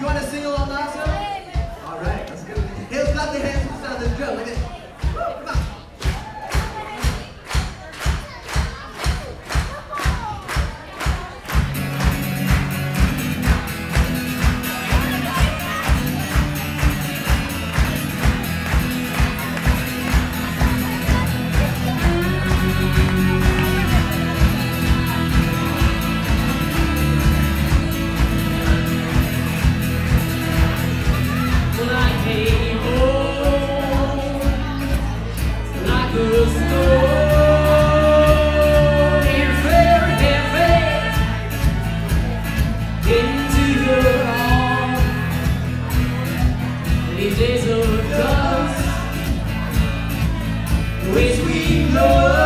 You want to sing along, Nasa? ways we blow.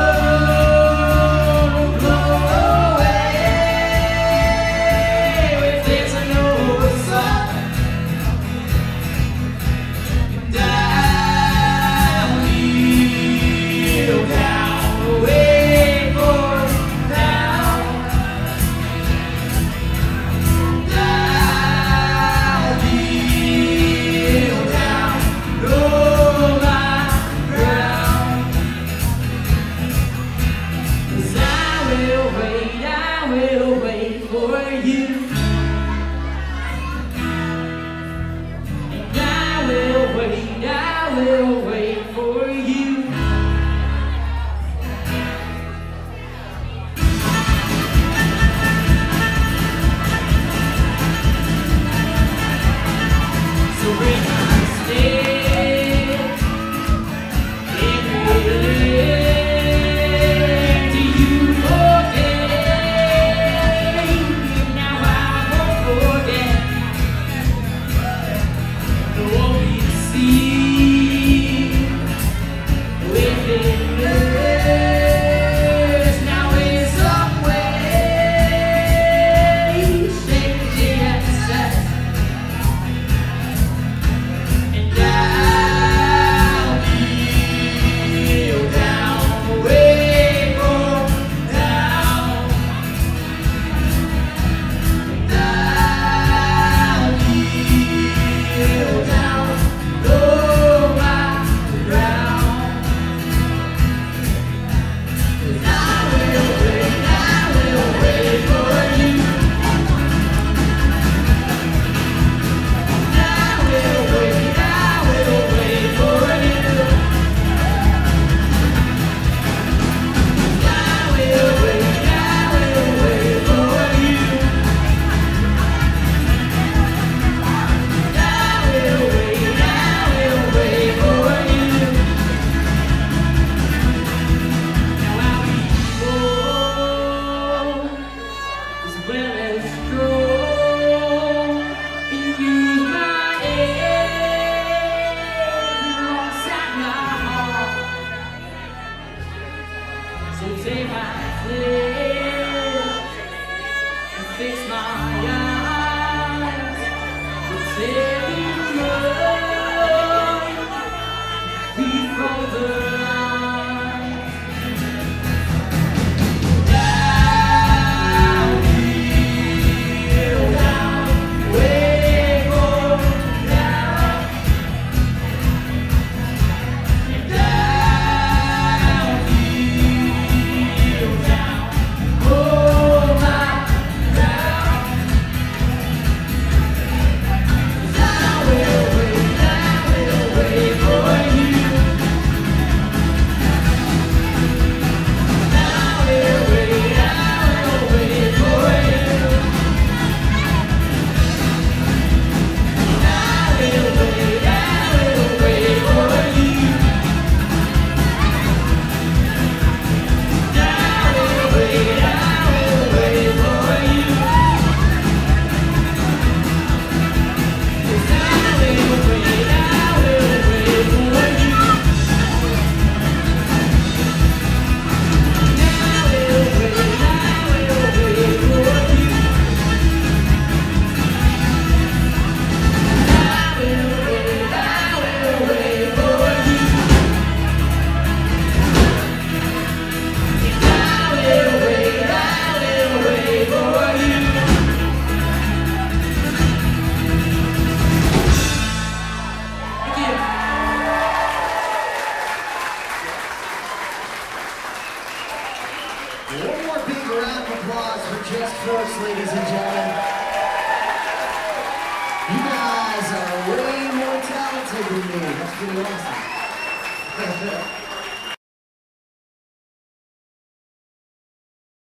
little way. take my sleep and fix my eyes. One more big round of applause for Just Folks, ladies and gentlemen. You guys are way more talented than me. That's pretty awesome.